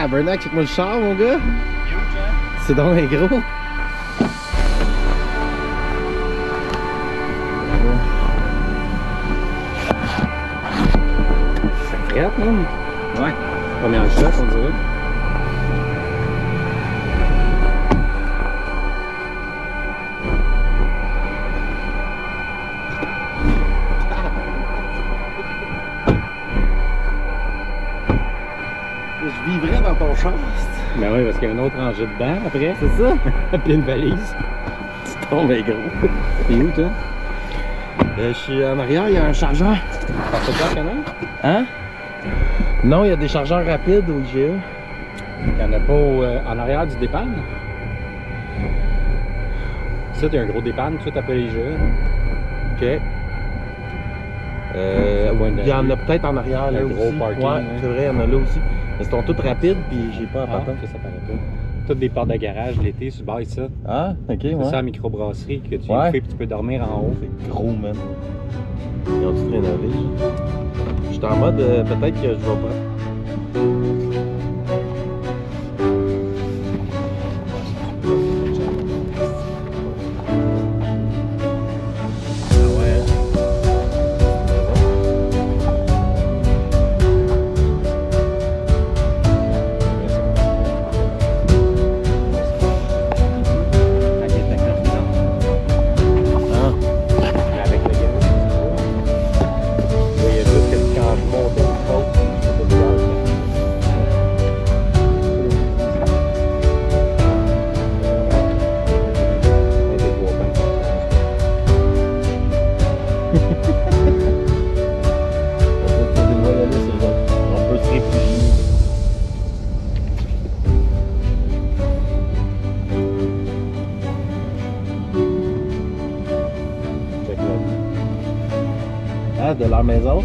Tabernacle, check-moi le char, mon gars. Hein? C'est donc un gros. C'est crête, man. Ouais. Première shot, on dirait. Char. Ben oui, parce qu'il y a un autre rangée dedans après. C'est ça? Puis une valise. C'est tombé gros. T'es où, toi? Euh, je suis en arrière, il y a un chargeur. T'as quoi, canon? Hein? Non, il y a des chargeurs rapides au IGA. Il y en a pas au, euh, en arrière du dépanne? Ça, t'as un gros dépanne, tu t'appelles les jeux. Ok. Euh, il y en a peut-être en arrière là Un aussi. gros parking, ouais, ouais. c'est vrai, il y en a là aussi. Ils sont tous rapides puis j'ai pas à Ah, patente. ça, paraît pas. Toutes des portes de garage l'été, tu bailles ça. Ah, ok, C'est ouais. ça la microbrasserie que tu Ouais. fais puis tu peux dormir en haut. C'est gros, man. Ils ont tout rénové. Je suis en mode, euh, peut-être que je vais prendre. De leur maison?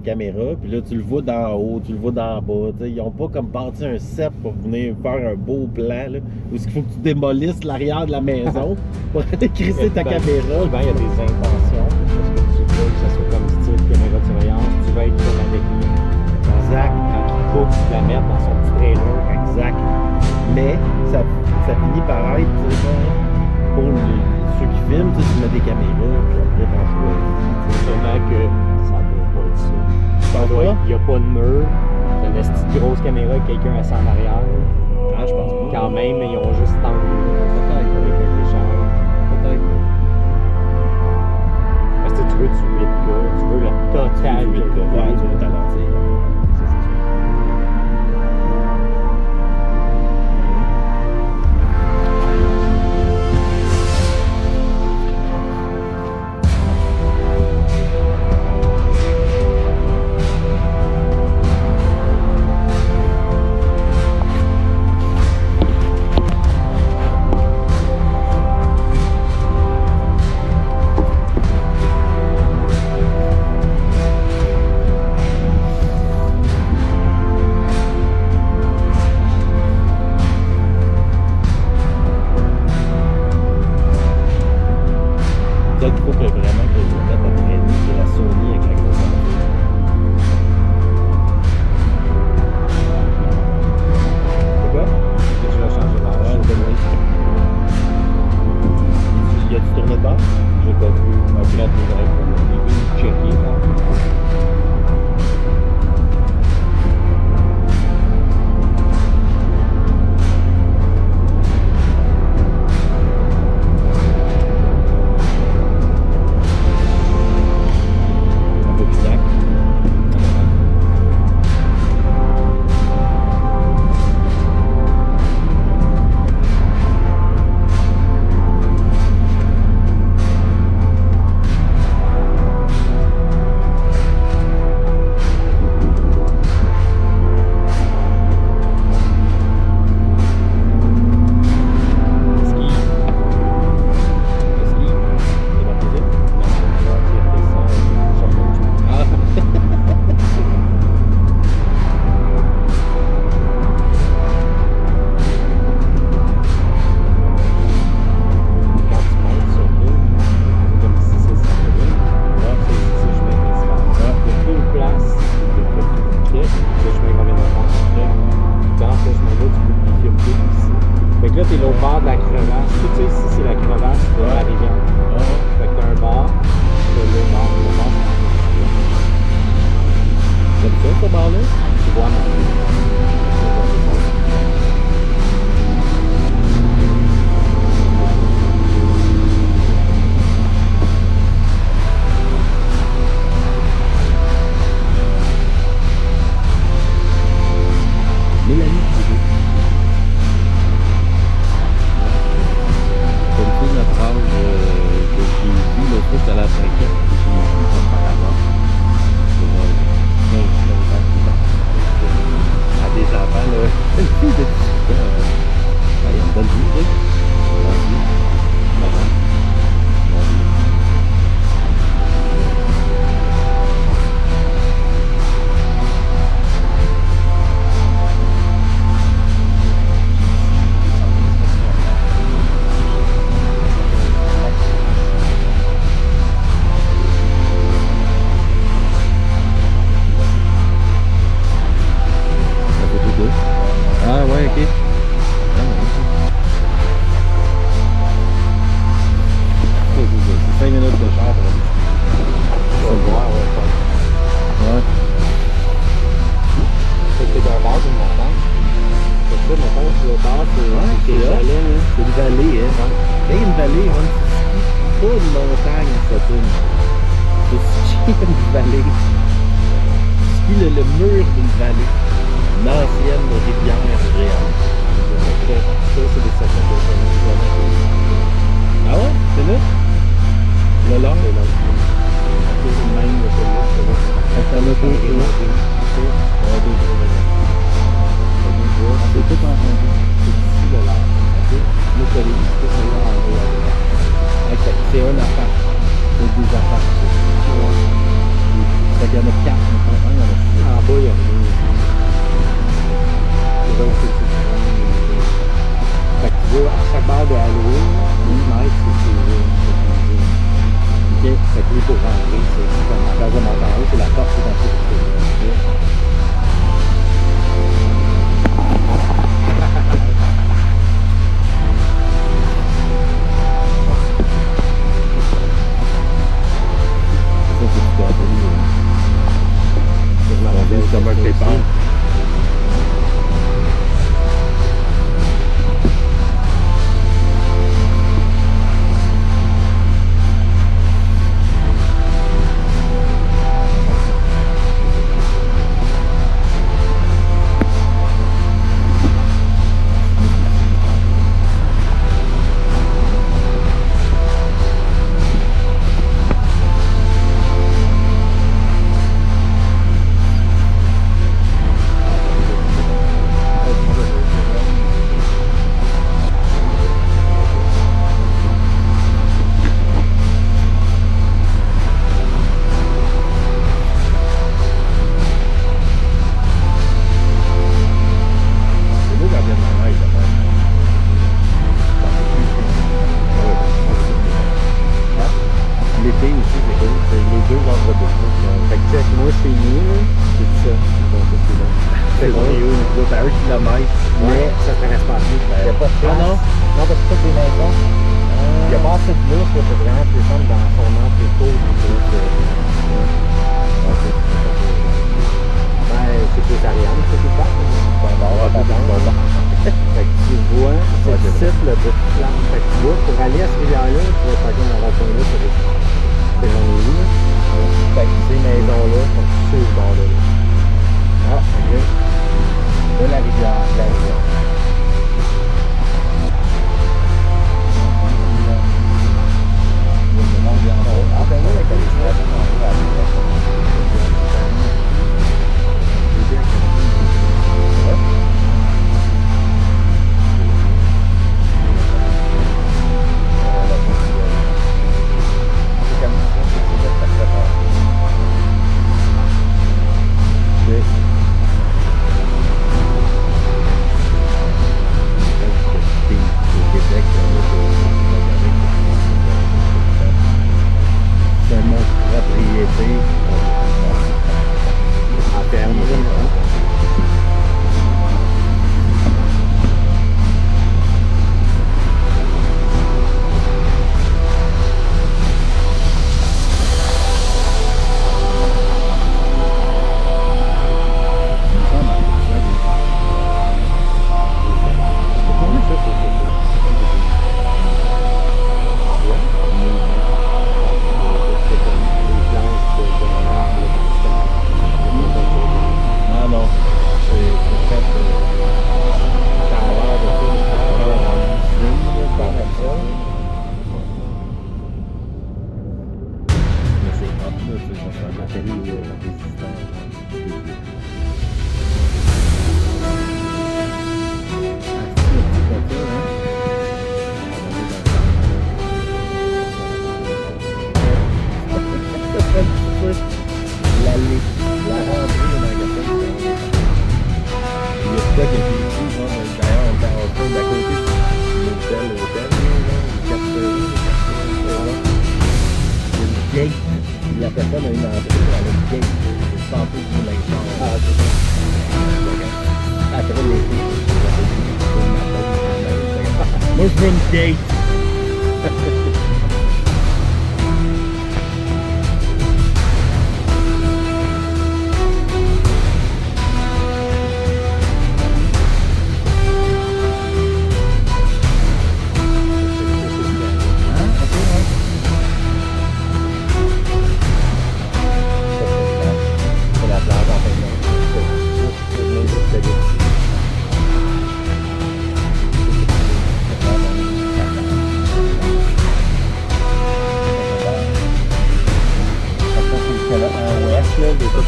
caméra, puis là, tu le vois d'en haut, tu le vois d'en bas. Ils n'ont pas comme bâti un set pour venir faire un beau plan, là, où il faut que tu démolisses l'arrière de la maison pour aller crisser ta caméra. Il y a des intentions, parce que tu veux que ça soit comme style caméra de surveillance, tu vas être comme avec lui. Exact. Quand il coupe, tu la mets dans son petit trailer. Exact. Mais ça, finit par être, pour ceux qui filment, tu mets des caméras, puis après, t'en choisis. Que droit, il n'y a pas de mur. C'est une grosse caméra, quelqu'un assis en arrière. Ah, je pense pas. Quand même, ils ont juste tendu. Peut-être. Avec un ficheur. Peut-être. Parce que tu veux du 8K, tu veux le total. 8K, tu veux talentir.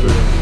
Brilliant.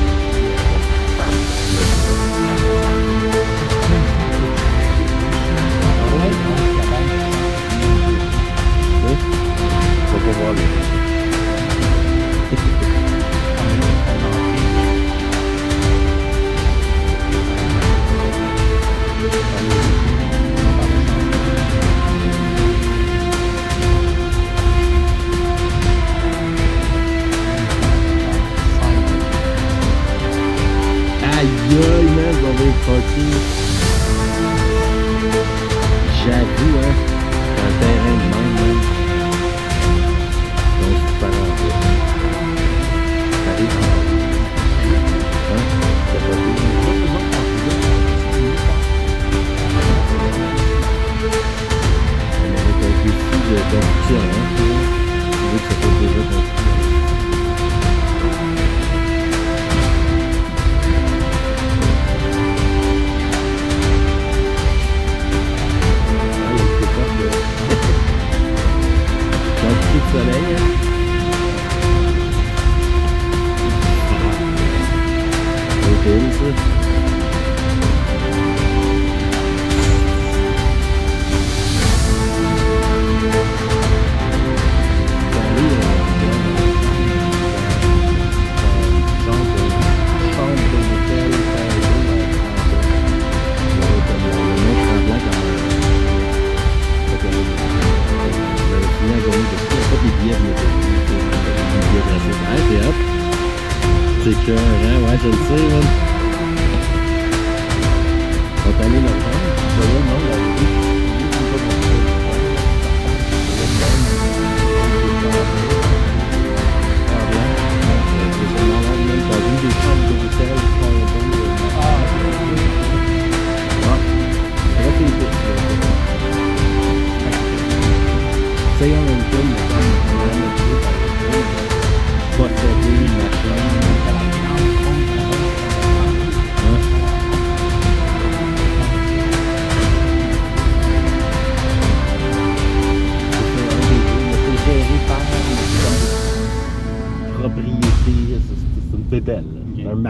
Love you.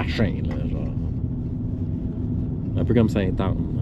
marcher. Là, genre. Un peu comme Saint-Anne.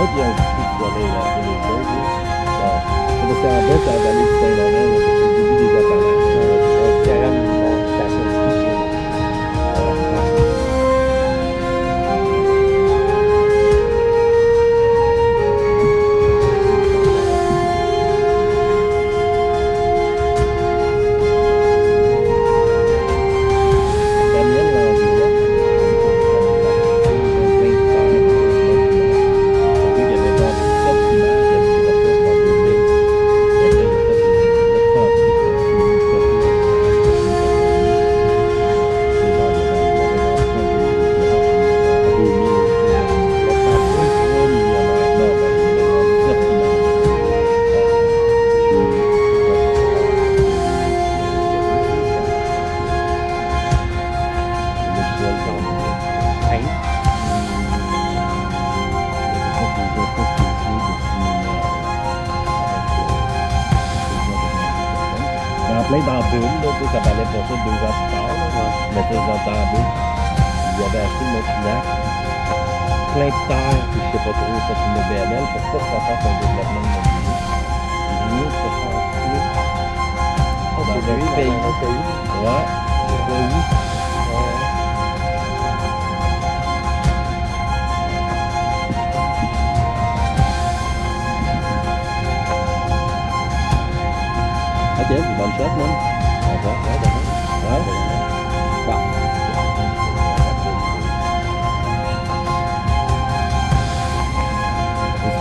Là, puis on se dit que tu vas aller lancer les autres. là. Bon, c'est parce qu'en bas, c'est la vallée du Saint-Laurent, là, c'est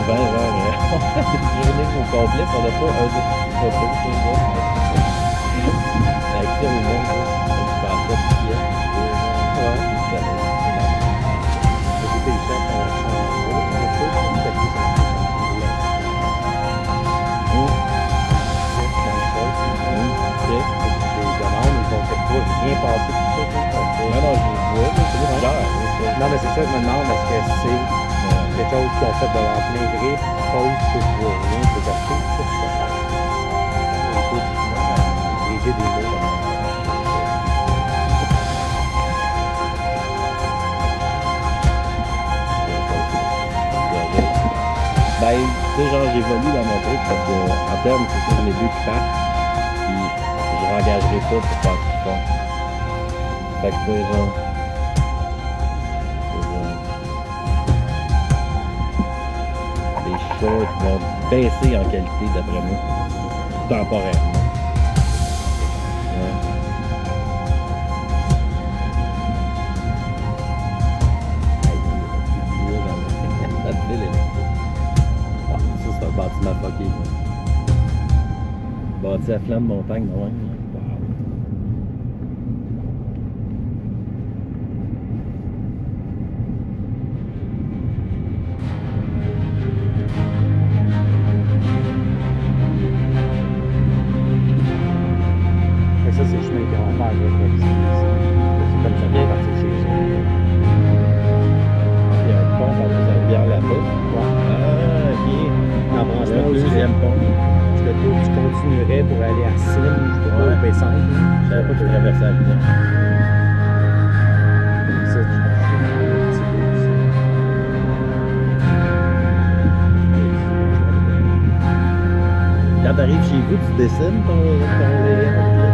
Souvent genre, euh, on au complet, puis on n'a pas un. Avec ça, au monde, là, on pas de pièces, Ouais. c'est ça, le chef on Hum, hum, rien tout ça. Non, non, je vois, là, c'est bizarre, là, ça. Non, mais c'est ça, je me demande, est-ce que c'est. Quelque chose qu'ils ont fait de leur plein gré, pause, je vois rien, ça, c'est j'ai des mots. Ben, tu sais, genre, j'évolue dans mon truc parce que, en termes, c'est sûr, les deux qui partent, puis je rengagerai pas pour faire qu'ils font. Fait que, tu sais, genre. Choses vont baisser en qualité, d'après moi, temporairement. Ah, ça, c'est un bâtiment fucké. Bâti à flamme montagne, non? Je savais pas que tu traversais la ça. Quand t'arrives chez vous, tu dessines ton, ton layout, là,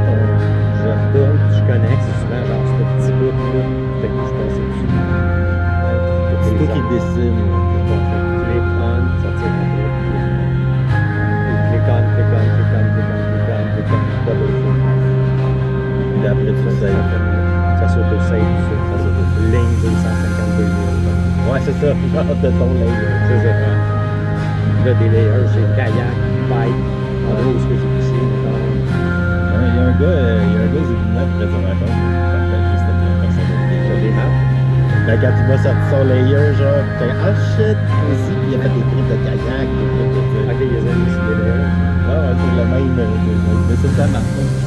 Je retourne, je connecte, c'est souvent genre ce petit bout-là. Fait que je passe dessus. ton... C'est toi qui dessines. Après, tu Ça, sais. ça s'auto-save, tout ça. Ça s'auto Ligne 252 000. Ouais, c'est ça. Genre de ton layout. C'est ça. Là, des layers, j'ai kayak, bike, en gros, ce que j'ai poussé, Il y a un gars, euh, il y a un gars, j'ai là, près de compte. Parfait, il y a personne J'ai là. des maps. Ben, quand il m'a sorti son layer, genre, t'es ah shit, ici, il a fait des trucs de kayak, des trucs de. Ok, ont mis sur des layers. Ouais, ouais, c'est le même, euh, mais c'est ça marche.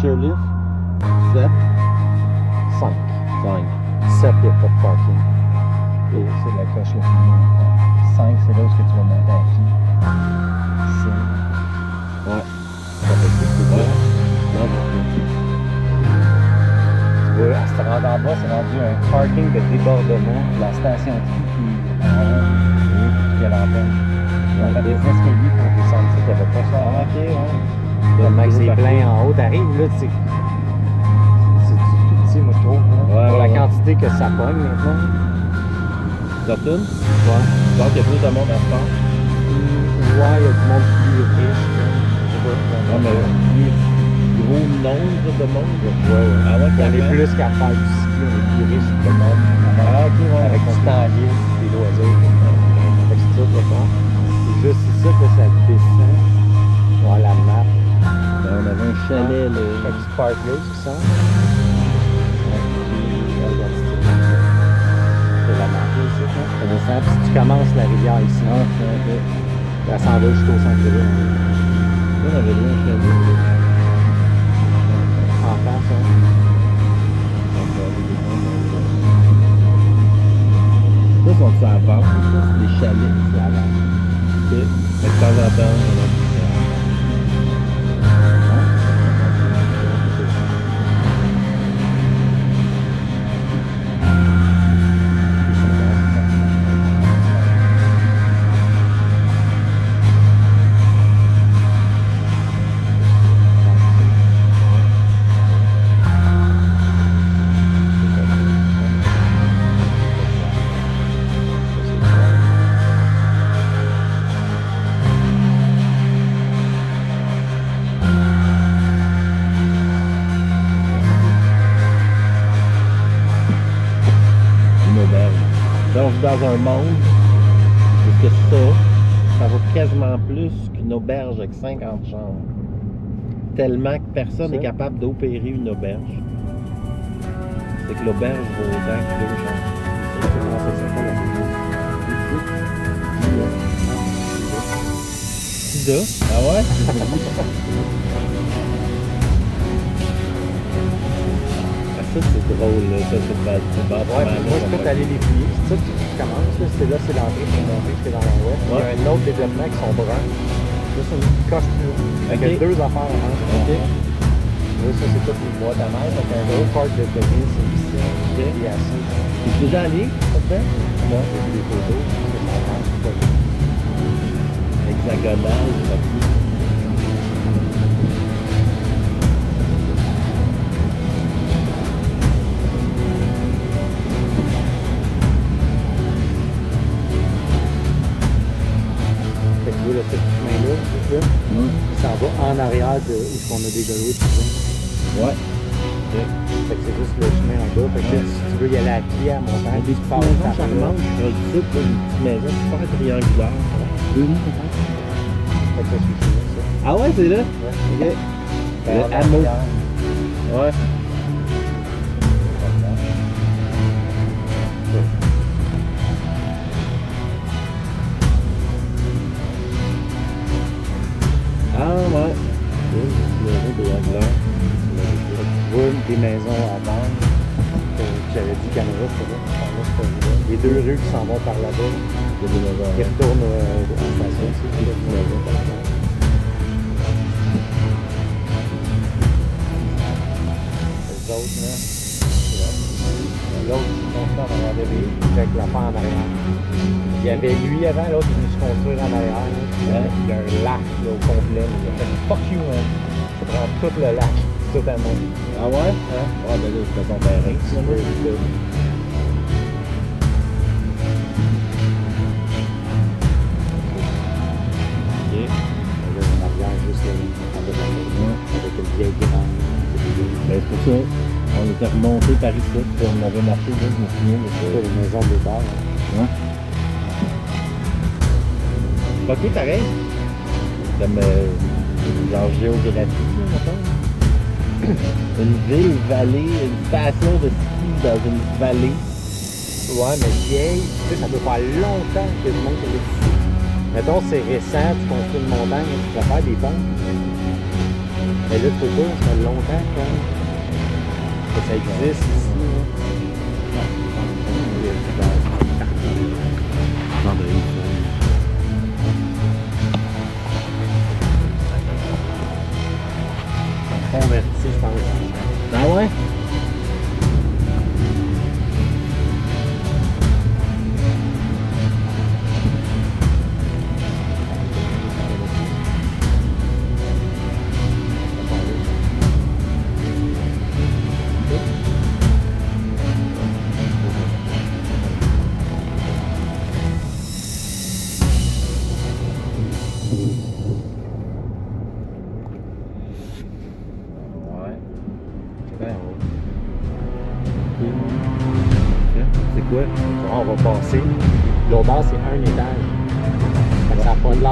Chairlift 7 5. 5. 7, il n'y a de parking. Et c'est la coche loin. 5, c'est là où tu vas monter à pied. C'est- Ouais. Ça fait plus ça. Non, Tu vois, à se rendre en bas, c'est rendu un parking de débordement. La station de ski qui est en haut, qui est à ont fait des escaliers pour descendre n'y avait pas ça. Ah. Tellement que c'est plein en haut, t'arrives là, c'est. C'est du tout petit, moi je trouve. Ouais, Pour ouais, la ouais. quantité que ça pogne maintenant. Ça retourne? Ouais. Donc, il y a plus de monde à faire. Ouais, il y a du monde plus riche. Je sais pas. Non, mais plus gros nombre de monde? Ouais, ouais. Ah ouais, Il y en a carrément. plus qu'à faire du ski, on est plus riche que le monde. Ah, ok, ouais. Avec du temps libre, des loisirs. Fait que c'est tout le temps. C'est juste ici que ça descend. Ouais, la map. On avait un chalet, là. Fait que tu pars là, c'est ça? C'est- la là, ici, là. Ça descend, puis si tu commences la rivière ici, Ah, peu. ça s'en va jusqu'au centre-ville. Là, on avait loué un chalet. là. En face, hein. Ça, sont ça à vendre, ça, c'est des chalets. C'est à vendre. Ok. De temps en temps, avec 50 chambres. Tellement que personne n'est capable d'opérer une auberge. C'est que l'auberge vaut autant que deux chambres. C'est? Sida? Ah ouais? ah, ça, c'est drôle, là. Ça, c'est pas, c'est Ouais, puis moi, je peux aller les plier. C'est ça que tu commences, là. C'est là, c'est l'entrée monter, c'est dans l'ouest. Il y a un autre développement qui sont bruns. C'est une coche plus deux affaires à. Là, ça, c'est tout les bois à mer. Fait qu'un gros parc de tennis, c'est ici. Ça. Tu es déjà allé, il y a des photos. Hexagonal, ça chemin-là, c'est ça. Va en arrière de où on a déjà loué. Ouais. Fait que c'est juste le chemin en bas. Fait que Ouais. si tu veux y aller à pied à montagne, tu maisons par là. je crois, ici, là, une petite maison super triangulaire. Deux nids, peut-être? Fait que ça suffit, ça. Ah ouais, c'est là? Ouais. Ok. Ben, Le hameau. Ouais. Deux rues qui s'en vont par là-bas, Il qui retournent euh, en station. Les autres, là. L'autre, c'est construit en arrière de lui, avec la fin en arrière. Il y avait lui avant, l'autre, il est venu se construire en arrière. là. Ouais. Il y a un lac là, au complet. Il a fait fuck you, man. Ça prend tout le lac, tout à moi. Ah ouais? Hein? Ah ben là, c'était son terrain. Vieille. Ben c'est pour ça. On était remonté par ici, puis on avait marché là, je me souviens. mais C'est c'est- une maison de bar. hein? Pas pareil. Comme euh, genre géographie, là, mettons. Une ville, vallée, une station de ski dans une vallée. Ouais, mais vieille, tu sais, ça peut faire longtemps que du monde est ici. Mettons, c'est récent, tu construis une montagne, tu peux faire des ponts. Mais là, tu peux pas, ça fait longtemps comme, que ça existe ici. là. Converti, je pense. Ah? Ouais.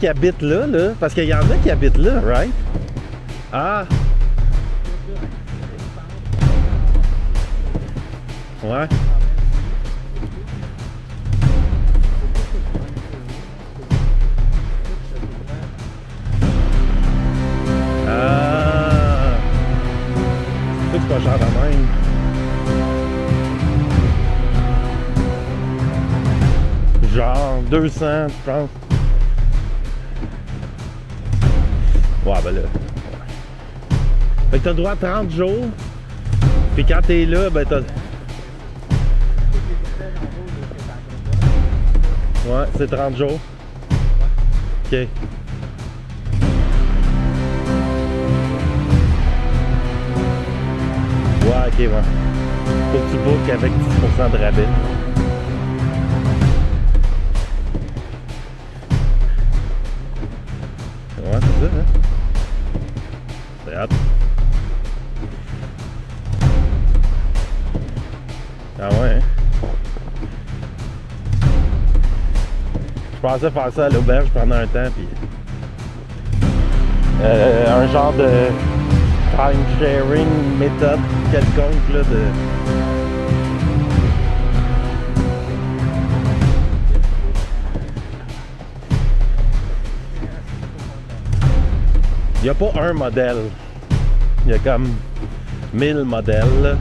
qui habite là, là, parce qu'il y en a qui habitent là, right? Ah! Ouais. Ah! C'est pas cher de même. Genre 200, je pense. Ouais, ben là. Fait t'as droit à 30 jours. Puis quand t'es là, ben t'as. Ouais, c'est 30 jours. Ok. Ouais, ok, ouais. Faut que tu bookes avec 10% de rabais. Pensais faire ça à l'auberge pendant un temps, puis... Euh, un genre de time sharing méthode quelconque, là, de... Il n'y a pas un modèle. Il y a comme 1000 modèles. là.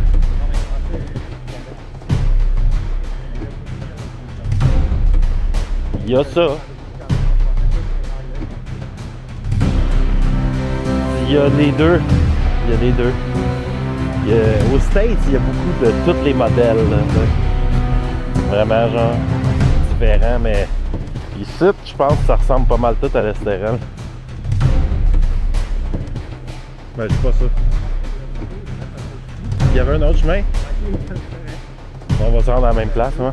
Il y a ça. Il y a les deux. Il y a les deux. Il y a- aux States, il y a beaucoup de tous les modèles. là, Vraiment, genre, différents, mais ici, je pense que ça ressemble pas mal tout à l'Estérel. Ben, c'est pas ça. Il y avait un autre chemin? On va se rendre à la même place, hein?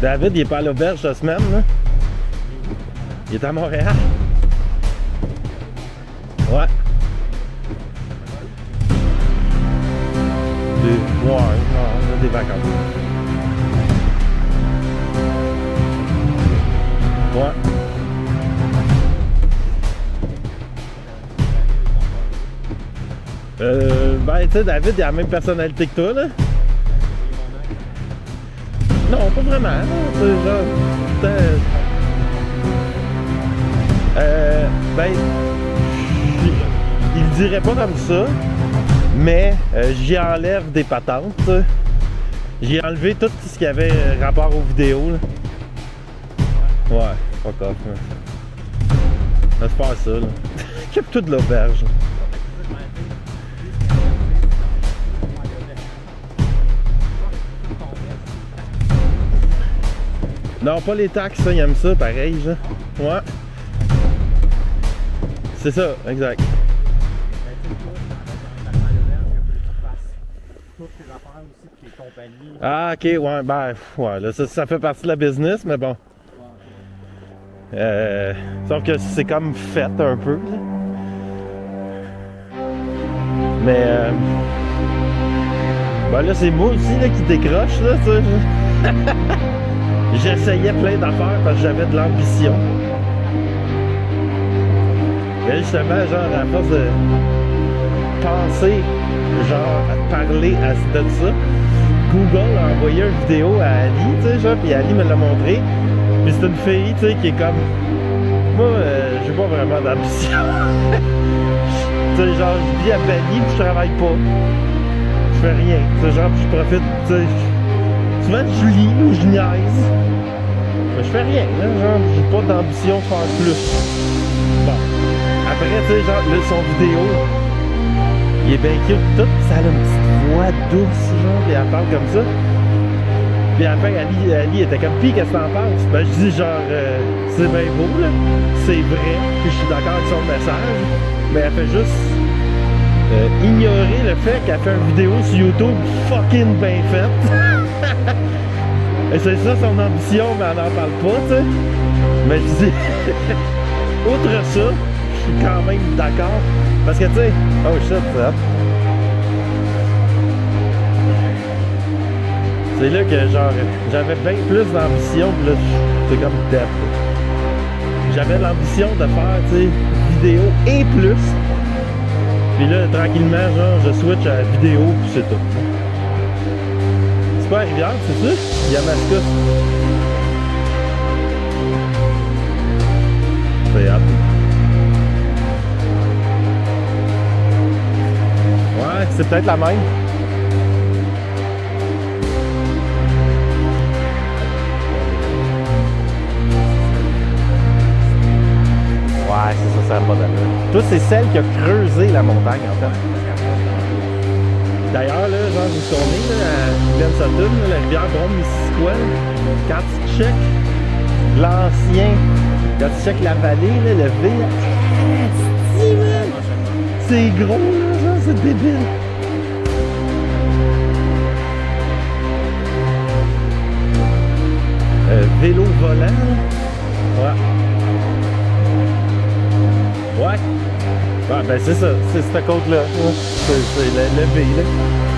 David, il est pas à l'auberge cette semaine, là. Il est à Montréal. Ouais. Des... Ouais, non, on a des vacances. Ouais. Euh, ben, tu sais, David, il a la même personnalité que toi, là. Pas vraiment. C'est genre. Euh, ben. Il dirait pas comme ça, mais euh, j'y enlève des patentes. J'ai enlevé tout ce qui avait euh, rapport aux vidéos. Ouais, fuck off. là. Laisse faire ça, là. Occupe-toi de l'auberge. Non, pas les taxes, ça, ils aiment ça, pareil, genre. Ouais. C'est ça, exact. Ah, ok, ouais, ben, ouais, là, ça, ça fait partie de la business, mais bon. Euh, sauf que c'est comme fait un peu, là. Mais, euh, ben là, c'est moi aussi, là, qui décroche, là, ça. J'essayais plein d'affaires parce que j'avais de l'ambition. Mais justement, genre, à force de penser, genre, parler à de ça, Google a envoyé une vidéo à Ali, tu sais, genre, puis Ali me l'a montré. Puis c'est une fille, tu sais, qui est comme. Moi, euh, j'ai pas vraiment d'ambition. tu sais, genre, je vis à Bali, puis je travaille pas. Je fais rien. Tu sais, genre, je profite, tu sais. Souvent, je ou je je fais rien, là, genre, j'ai pas d'ambition de faire plus. Bon. Après, tu sais, genre, là, son vidéo, il est bien cute tout, ça a une petite voix douce, genre, puis elle parle comme ça. Puis fin, Ali, Ali était comme, pis qu'est-ce que t'en? Ben, je dis genre, euh, c'est bien beau, là, c'est vrai, puis je suis d'accord avec son message, mais elle fait juste euh, ignorer le fait qu'elle fait une vidéo sur YouTube fucking bien faite. Et c'est ça son ambition, mais elle n'en parle pas, tu sais. Mais je dis, outre ça, je suis quand même d'accord. Parce que, tu sais, oh shit, ça. C'est là que, genre, j'avais bien plus d'ambition, puis là, c'est comme dead. J'avais l'ambition de faire, tu sais, vidéo et plus. Puis là, tranquillement, genre, je switch à la vidéo, puis c'est tout. C'est pas Rivière, c'est ça? Il y a Mascus. C'est hâte. Ouais, c'est peut-être la même. Ouais, c'est ça, ça n'a pas d'allure. Toi, c'est celle qui a creusé la montagne, en fait. D'ailleurs, là, genre, on est, là, à Glen Sutton, là, la rivière Brome-Missisquoi, quand tu check l'ancien, quand tu check la vallée, là, le V, c'est gros, là, genre, c'est débile. Euh, vélo volant. Ben c'est ça, c'est cette côte-là. C'est c'est le, le V, là.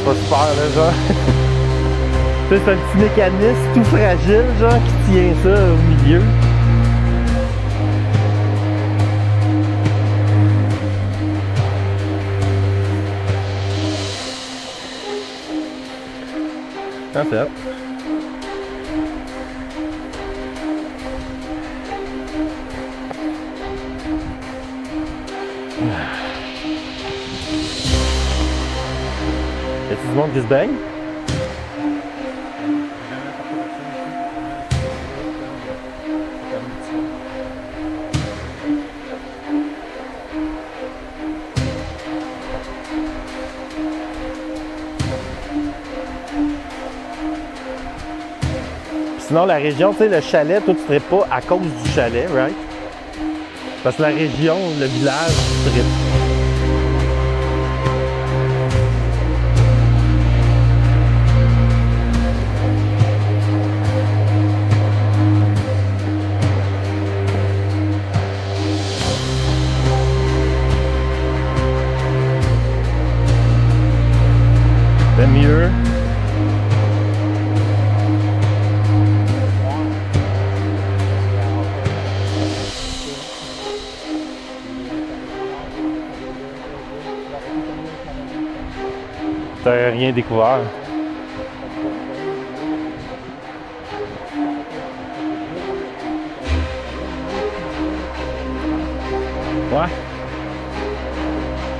c'est pas super, là, genre. c'est un petit mécanisme tout fragile, genre, qui tient ça au milieu. Ah, Sinon, la région, tu sais, le chalet, toi, tu serais pas à cause du chalet, right? Parce que la région, le village, tu serais mieux. Rien découvert. Ouais.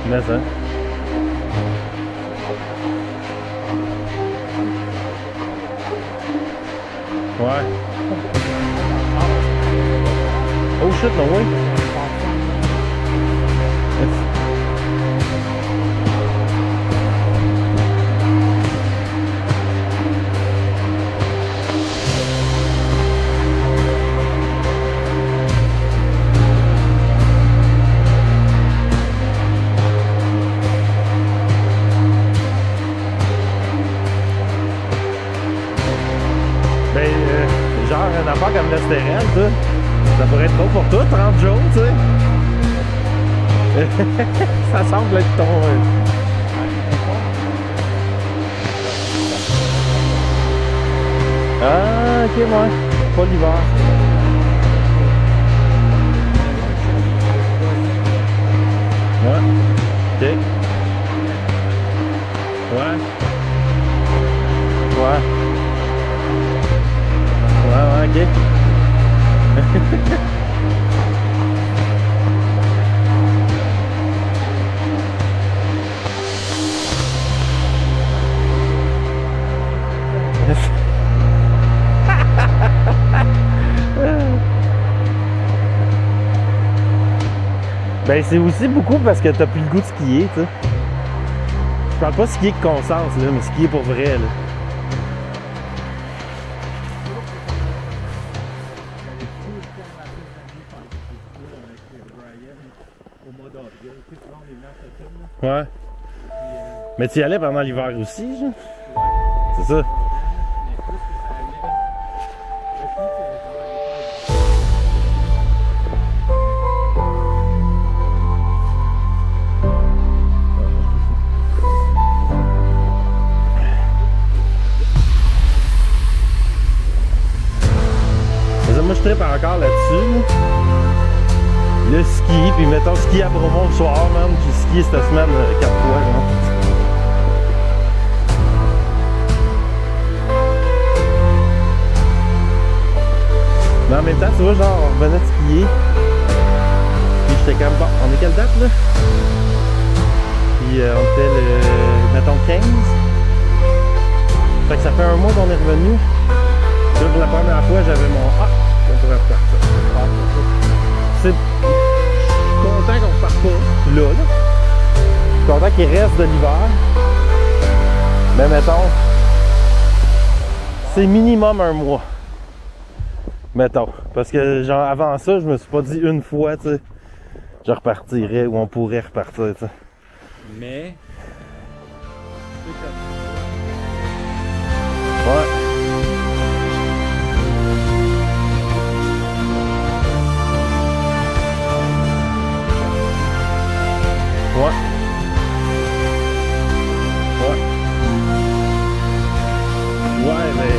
Mais ça. Oh shit, no way. Ah, ok, moi. Ben c'est aussi beaucoup parce que t'as plus le goût de skier, tu sais. Je parle pas skier de conscience, là, mais skier pour vrai, là. Ouais. Mais tu y allais pendant l'hiver aussi, genre? C'est ça. Ski, puis mettons ski à Bromont le soir, man, puis ski cette semaine euh, quatre fois, genre. Mais en même temps, tu vois, genre, on revenait de skier. Puis j'étais comme, bon, on est quelle date, là? Puis euh, on était le, mettons, 15. Fait que ça fait un mois qu'on est revenu. Là, pour la première fois, j'avais mon, ah, on pourrait repartir. C'est... Je suis content qu'on reparte pas, là, là. Je suis content qu'il reste de l'hiver. Mais mettons, c'est minimum un mois. Mettons. Parce que genre avant ça, je me suis pas dit une fois, tu sais, je repartirais ou on pourrait repartir, tu sais. Mais. Ouais. Ouais. Ouais, mais.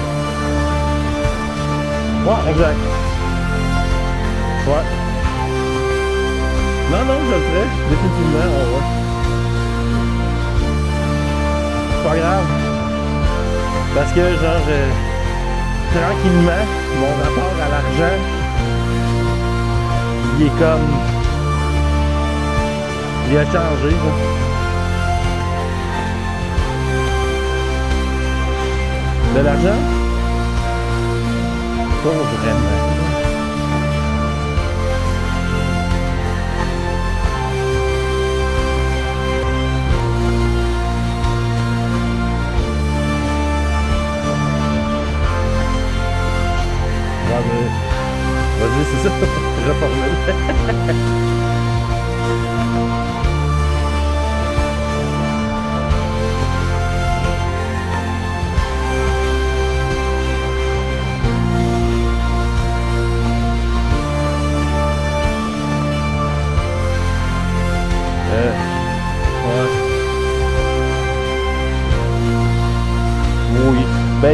Ouais, exact. Ouais. Non, non, je le ferai, définitivement, on va. C'est pas grave. Parce que, genre, je... tranquillement, mon rapport à l'argent, il est comme il a changé, là. De l'argent? Pas vraiment. Mais- Vas-y, c'est ça. Reformule.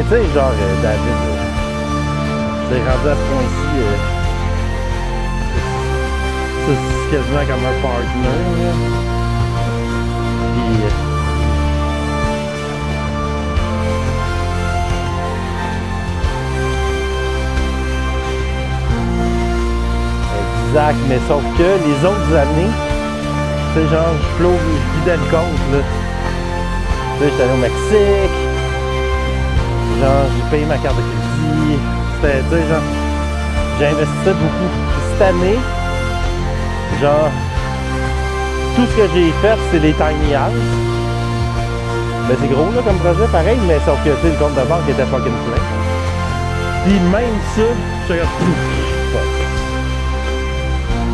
tu sais, genre, euh, David, euh, c'est rendu à ce point-ci, euh, c'est c'est quasiment comme un partner, euh, Exact, mais sauf que les autres années, sais, genre, je plove, je vidais le compte, là. Tu sais, j'étais allé au Mexique, genre, j'ai payé ma carte de crédit, c'était, tu sais, genre, j'investissais beaucoup. Puis cette année, genre, tout ce que j'ai fait, c'est les tiny houses. Ben, c'est gros, là, comme projet, pareil, mais sauf que, tu sais, le compte de banque était fucking plein. Puis même ça, je regarde.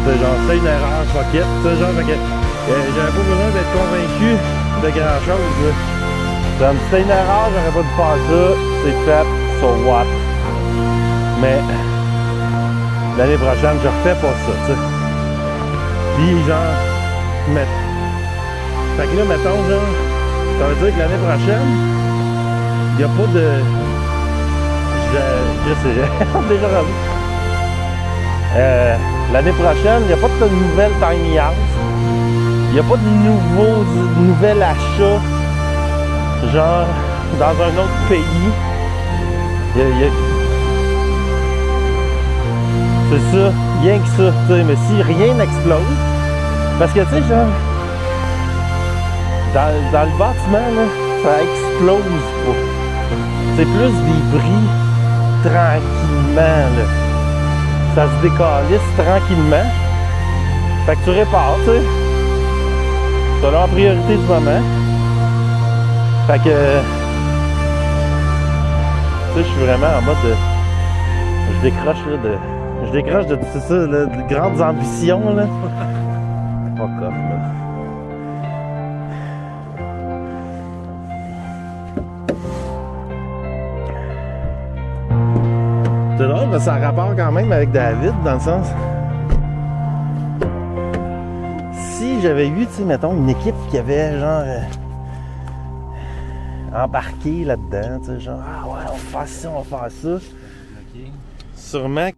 C'est genre, c'est une erreur, fuck it. C'est genre, fait que, euh, j'avais pas besoin d'être convaincu de grand chose, c'était une erreur, j'aurais pas dû faire ça, c'est fait, so what? Mais, l'année prochaine, je refais pas ça, tu sais. Puis, genre, mais, fait que là, mettons, genre, ça veut dire que l'année prochaine, il n'y a pas de. Je, je sais, déjà rendu. Euh, l'année prochaine, il n'y a pas de nouvelle tiny house. Il n'y a pas de nouveau, de nouvel achat, genre, dans un autre pays. C'est ça, rien que ça, tu sais, mais si rien n'explose, parce que, tu sais, genre, dans, le bâtiment, là, ça explose pas. C'est plus des bris tranquillement. Ça se décalisse tranquillement. Fait que tu répares, tu sais. C'est la priorité du moment. Fait que. Tu sais, je suis vraiment en mode de. Je décroche, là, de. Je décroche de, c'est ça, là, de grandes ambitions, là. Fuck off, man. C'est drôle, que ça a rapport quand même avec David, dans le sens. Si j'avais eu, tu sais, mettons, une équipe qui avait, genre, euh, embarqué là-dedans, tu sais, genre, faire ça, on va faire ça. Sûrement.